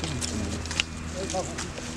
そうですね。